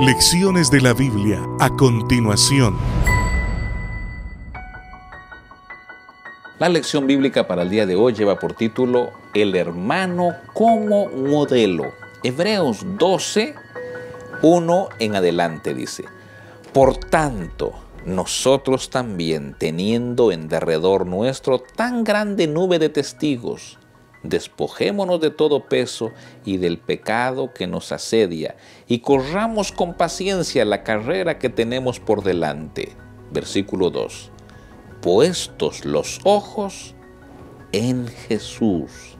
Lecciones de la Biblia a continuación. La lección bíblica para el día de hoy lleva por título El hermano como modelo. Hebreos 12, 1 en adelante dice, Por tanto, nosotros también, teniendo en derredor nuestro tan grande nube de testigos, despojémonos de todo peso y del pecado que nos asedia, y corramos con paciencia la carrera que tenemos por delante. Versículo 2. Puestos los ojos en Jesús,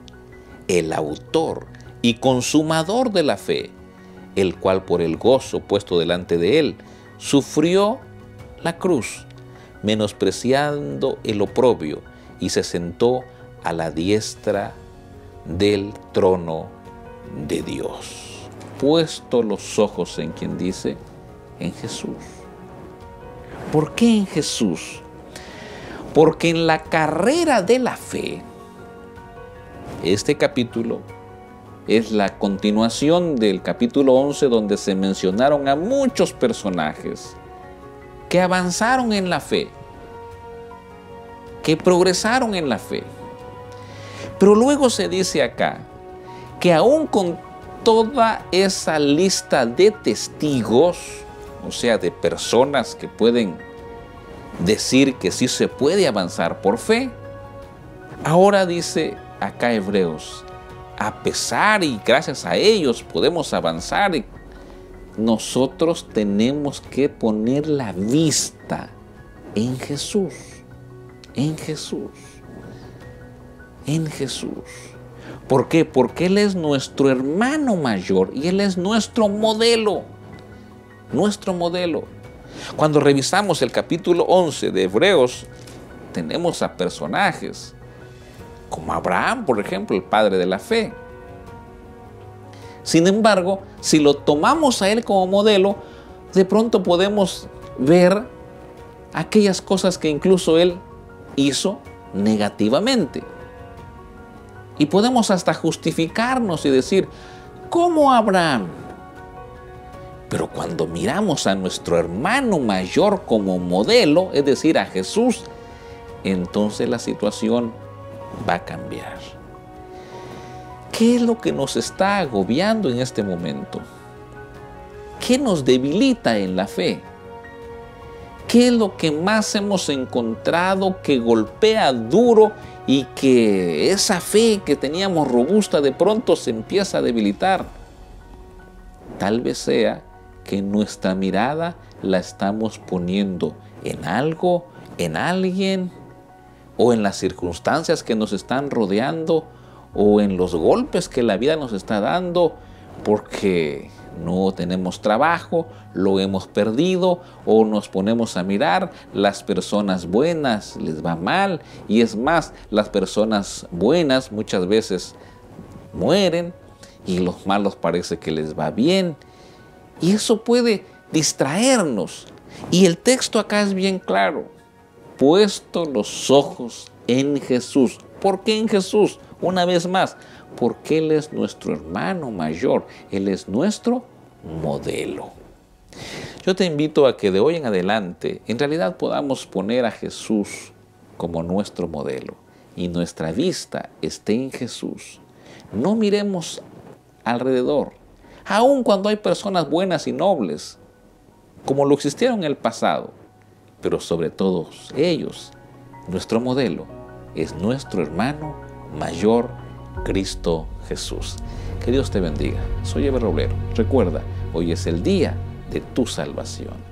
el autor y consumador de la fe, el cual por el gozo puesto delante de él, sufrió la cruz, menospreciando el oprobio, y se sentó a la diestra del trono de Dios. Puesto los ojos en quien dice, en Jesús. ¿Por qué en Jesús? Porque en la carrera de la fe, este capítulo es la continuación del capítulo 11 donde se mencionaron a muchos personajes que avanzaron en la fe, que progresaron en la fe. Pero luego se dice acá que aún con toda esa lista de testigos, o sea, de personas que pueden decir que sí se puede avanzar por fe, ahora dice acá Hebreos, a pesar y gracias a ellos podemos avanzar, nosotros tenemos que poner la vista en Jesús, en Jesús en Jesús. ¿Por qué? Porque Él es nuestro hermano mayor y Él es nuestro modelo. Nuestro modelo. Cuando revisamos el capítulo 11 de Hebreos, tenemos a personajes como Abraham, por ejemplo, el padre de la fe. Sin embargo, si lo tomamos a Él como modelo, de pronto podemos ver aquellas cosas que incluso Él hizo negativamente. Y podemos hasta justificarnos y decir, ¿cómo Abraham? Pero cuando miramos a nuestro hermano mayor como modelo, es decir, a Jesús, entonces la situación va a cambiar. ¿Qué es lo que nos está agobiando en este momento? ¿Qué nos debilita en la fe? ¿Qué es lo que más hemos encontrado que golpea duro y que esa fe que teníamos robusta de pronto se empieza a debilitar? Tal vez sea que nuestra mirada la estamos poniendo en algo, en alguien, o en las circunstancias que nos están rodeando, o en los golpes que la vida nos está dando, porque no tenemos trabajo, lo hemos perdido o nos ponemos a mirar, las personas buenas les va mal y es más, las personas buenas muchas veces mueren y los malos parece que les va bien y eso puede distraernos. Y el texto acá es bien claro, puesto los ojos en Jesús. ¿Por qué en Jesús? Una vez más, porque Él es nuestro hermano mayor, Él es nuestro modelo. Yo te invito a que de hoy en adelante en realidad podamos poner a Jesús como nuestro modelo y nuestra vista esté en Jesús. No miremos alrededor, aun cuando hay personas buenas y nobles, como lo existieron en el pasado, pero sobre todos ellos, nuestro modelo es nuestro hermano mayor Cristo Jesús. Que Dios te bendiga. Soy Eber Roblero. Recuerda, hoy es el día de tu salvación.